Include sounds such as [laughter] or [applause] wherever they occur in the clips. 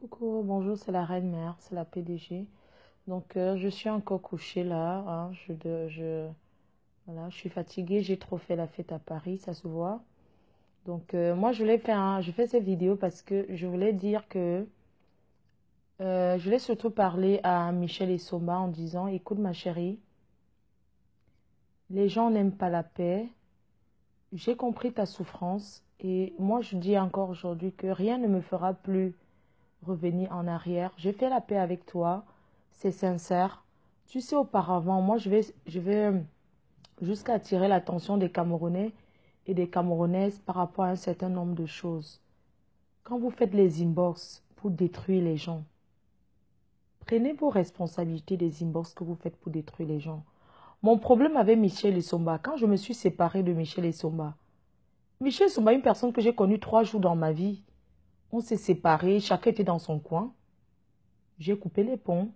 Coucou, bonjour, c'est la reine mère, c'est la PDG. Donc, euh, je suis encore couchée là. hein, je, suis fatiguée, j'ai trop fait la fête à Paris, ça se voit. Donc, euh, moi, je voulais faire je fais cette vidéo parce que je voulais dire que euh, je voulais surtout parler à Michel et Soma en disant, écoute ma chérie, les gens n'aiment pas la paix. J'ai compris ta souffrance et moi, je dis encore aujourd'hui que rien ne me fera plus revenir en arrière. J'ai fait la paix avec toi, c'est sincère. Tu sais, auparavant, moi, je vais, je vais euh, jusqu'à attirer l'attention des Camerounais et des Camerounaises par rapport à un certain nombre de choses. Quand vous faites les inbox pour détruire les gens, prenez vos responsabilités des inbox que vous faites pour détruire les gens. Mon problème avec Michel Essomba, quand je me suis séparée de Michel Essomba, Michel Essomba est une personne que j'ai connue trois jours dans ma vie. On s'est séparés, chacun était dans son coin. J'ai coupé les ponts,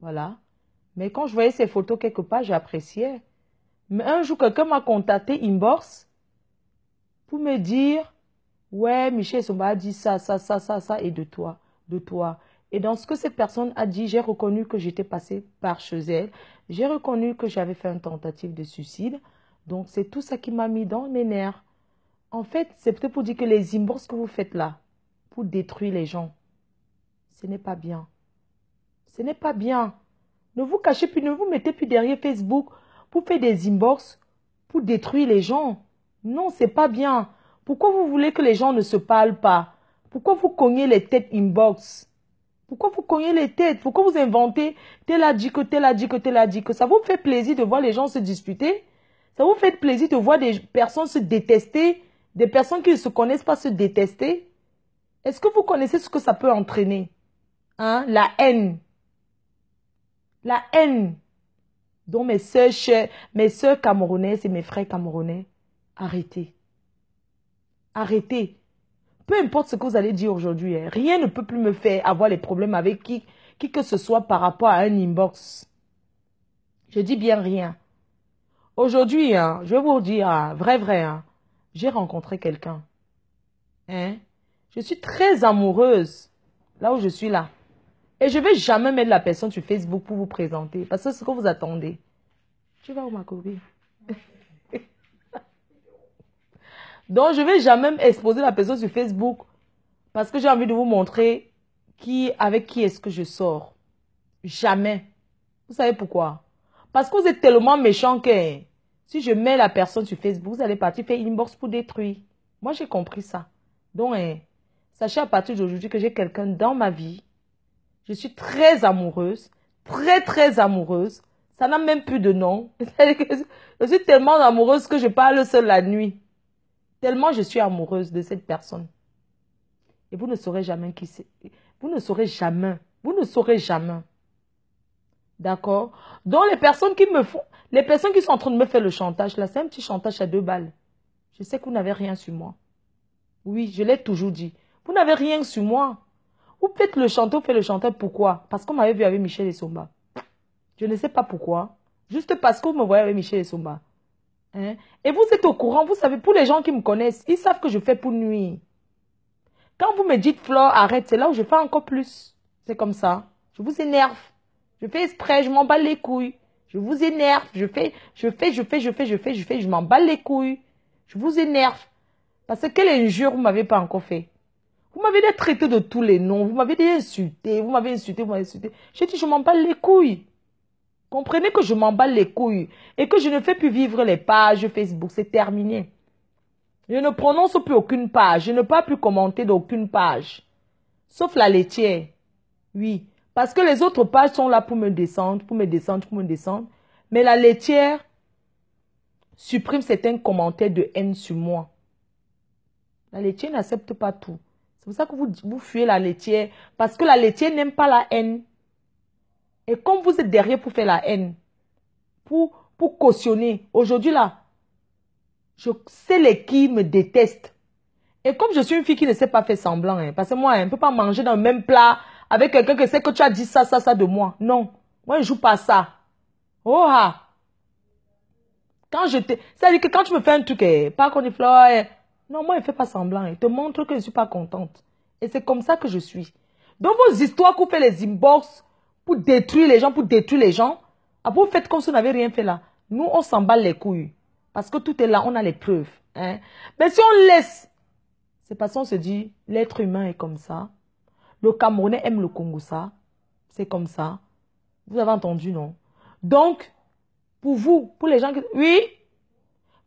voilà. Mais quand je voyais ces photos quelque part, j'appréciais. Mais un jour, quelqu'un m'a contacté inbox pour me dire, ouais, Michel Somba a dit ça, ça, ça, ça, ça, et de toi, de toi. Et dans ce que cette personne a dit, j'ai reconnu que j'étais passé par chez elle. J'ai reconnu que j'avais fait une tentative de suicide. Donc, c'est tout ça qui m'a mis dans mes nerfs. En fait, c'est peut-être pour dire que les inbox que vous faites là, pour détruire les gens, ce n'est pas bien. Ce n'est pas bien. Ne vous cachez plus, ne vous mettez plus derrière Facebook pour faire des inbox, pour détruire les gens. Non, c'est pas bien. Pourquoi vous voulez que les gens ne se parlent pas? Pourquoi vous cognez les têtes inbox? Pourquoi vous cognez les têtes? Pourquoi vous inventez tel a dit que tel a dit que tel a dit que? Ça vous fait plaisir de voir les gens se disputer? Ça vous fait plaisir de voir des personnes se détester? Des personnes qui ne se connaissent pas se détester? Est-ce que vous connaissez ce que ça peut entraîner Hein? La haine. La haine. Donc mes soeurs, mes soeurs camerounaises et mes frères camerounais, arrêtez. Arrêtez. Peu importe ce que vous allez dire aujourd'hui, hein, rien ne peut plus me faire avoir les problèmes avec qui, que ce soit par rapport à un inbox. Je dis bien rien. Aujourd'hui, hein, je vais vous dire, hein, vrai, vrai, hein, j'ai rencontré quelqu'un. Hein? Je suis très amoureuse là où je suis là. Et je ne vais jamais mettre la personne sur Facebook pour vous présenter. Parce que ce que vous attendez. Tu vas où, ma [laughs] Donc, je ne vais jamais exposer la personne sur Facebook. Parce que j'ai envie de vous montrer qui, avec qui est-ce que je sors. Jamais. Vous savez pourquoi? Parce que vous êtes tellement méchant que si je mets la personne sur Facebook, vous allez partir faire inbox pour détruire. Moi, j'ai compris ça. Donc, hein, sachez à partir d'aujourd'hui que j'ai quelqu'un dans ma vie je suis très amoureuse, très très amoureuse. Ça n'a même plus de nom. [laughs] Je suis tellement amoureuse que je parle seule la nuit. Tellement je suis amoureuse de cette personne. Et vous ne saurez jamais qui c'est. Vous ne saurez jamais. Vous ne saurez jamais. D'accord? Donc les personnes qui me font, les personnes qui sont en train de me faire le chantage, là, c'est un petit chantage à deux balles. Je sais que vous n'avez rien sur moi. Oui, je l'ai toujours dit. Vous n'avez rien sur moi. Vous faites le chanteur, vous faites le chanteur, pourquoi? Parce qu'on m'avait vu avec Michel et Somba. Je ne sais pas pourquoi. Juste parce que vous me voyez avec Michel et Somba. Hein? Et vous êtes au courant, vous savez, pour les gens qui me connaissent, ils savent que je fais pour nuit. Quand vous me dites, Flore, arrête, c'est là où je fais encore plus. C'est comme ça. Je vous énerve. Je fais exprès, je m'en bats les couilles. Je vous énerve. Je fais, je fais, je fais, je fais, je fais, je fais, je m'en bats les couilles. Je vous énerve. Parce que quelle injure vous m'avez pas encore fait vous m'avez traité de tous les noms, vous m'avez insulté, vous m'avez insulté, vous m'avez insulté. J'ai dit, je m'en bats les couilles. Comprenez que je m'en bats les couilles et que je ne fais plus vivre les pages Facebook, c'est terminé. Je ne prononce plus aucune page, je ne peux plus commenter d'aucune page. Sauf la laitière. Oui, parce que les autres pages sont là pour me descendre, pour me descendre, pour me descendre. Mais la laitière supprime certains commentaires de haine sur moi. La laitière n'accepte pas tout. C'est pour ça que vous, vous fuyez la laitière. Parce que la laitière n'aime pas la haine. Et comme vous êtes derrière pour faire la haine, pour, pour cautionner, aujourd'hui là, je sais les qui me détestent. Et comme je suis une fille qui ne sait pas faire semblant, hein, parce que moi, je ne peux pas manger dans le même plat avec quelqu'un qui sait que tu as dit ça, ça, ça de moi. Non. Moi, je ne joue pas ça. Oh ah. Quand je te... C'est-à-dire que quand tu me fais un truc, eh, pas qu'on est fleur, non, moi, je ne fais pas semblant. Je te montre que je ne suis pas contente. Et c'est comme ça que je suis. Dans vos histoires, vous faites les inbox pour détruire les gens, pour détruire les gens. Après, vous faites comme si on n'avait rien fait là. Nous, on s'emballe les couilles. Parce que tout est là, on a les preuves. Hein. Mais si on laisse, c'est parce qu'on se dit, l'être humain est comme ça. Le Camerounais aime le Congo, ça. C'est comme ça. Vous avez entendu, non? Donc, pour vous, pour les gens qui... Oui?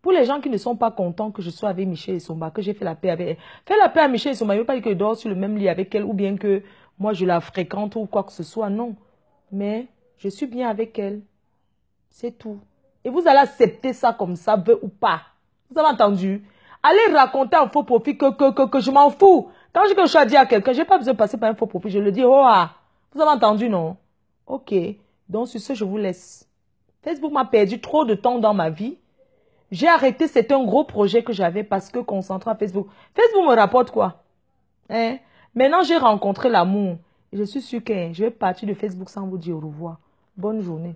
Pour les gens qui ne sont pas contents que je sois avec Michel Somba, que j'ai fait la paix avec elle. Fais la paix à Michel Somba, il ne veut pas dire que je dors sur le même lit avec elle ou bien que moi je la fréquente ou quoi que ce soit. Non. Mais je suis bien avec elle. C'est tout. Et vous allez accepter ça comme ça, veut ou pas. Vous avez entendu? Allez raconter un faux profit que, que, que, que je m'en fous. Quand je, que je dire à quelqu'un, je n'ai pas besoin de passer par un faux profit. Je le dis, oh ah. Vous avez entendu, non? Ok. Donc, sur ce, je vous laisse. Facebook m'a perdu trop de temps dans ma vie. J'ai arrêté, c'était un gros projet que j'avais parce que concentré à Facebook. Facebook me rapporte quoi? Hein? Maintenant, j'ai rencontré l'amour. Je suis sûre que je vais partir de Facebook sans vous dire au revoir. Bonne journée.